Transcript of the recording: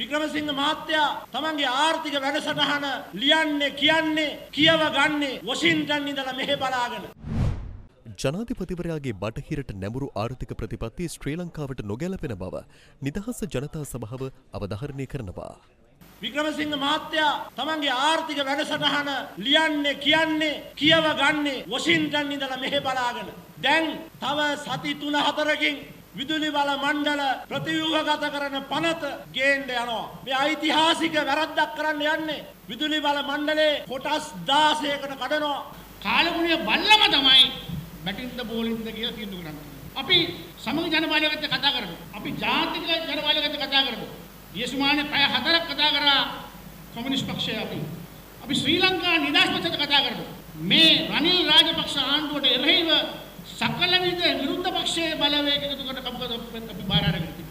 වික්‍රමසිංහ මහත්තයා තමන්ගේ ආර්ථික වැඩසටහන ලියන්නේ කියන්නේ කියව ගන්නේ වොෂින්ටන් ඉඳලා මෙහෙ බලාගෙන. ජනාධිපතිවරයාගේ බටහිරට නැමුරු ආර්ථික ප්‍රතිපත්ති ශ්‍රී ලංකාවට නොගැලපෙන බව නිදහස ජනතා සභාව අවධාරණය කරනවා. වික්‍රමසිංහ මහත්තයා තමන්ගේ ආර්ථික වැඩසටහන ලියන්නේ කියන්නේ කියව ගන්නේ වොෂින්ටන් ඉඳලා මෙහෙ බලාගෙන. දැන් තව සති තුන හතරකින් විදුලි බල මණ්ඩල ප්‍රතිව්‍යුහගත කරන පනත ගේන්න යනවා. මේ ඓතිහාසික වැරද්දක් කරන්න යන්නේ. විදුලි බල මණ්ඩලේ කොටස් 16කට කඩනවා. කාලගුණය බල්ලම තමයි බැටින්ද බෝලින්ද කියලා තීන්දුව කරන්නේ. අපි සමග ජනබලයකට කතා කරමු. අපි ජාතික ජනබලයකට කතා කරමු. ඊසුමානේ පැය හතරක් කතා කරා කොමියුනිස්ට් පක්ෂය අපි. අපි ශ්‍රී ලංකා නිදහස් පක්ෂයට කතා කරමු. මේ රනිල් රාජපක්ෂ ආණ්ඩුවට එරෙහිව බලවේග එකතු කොට කපුක අපි බාර අරගෙන